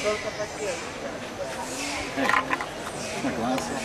My glasses.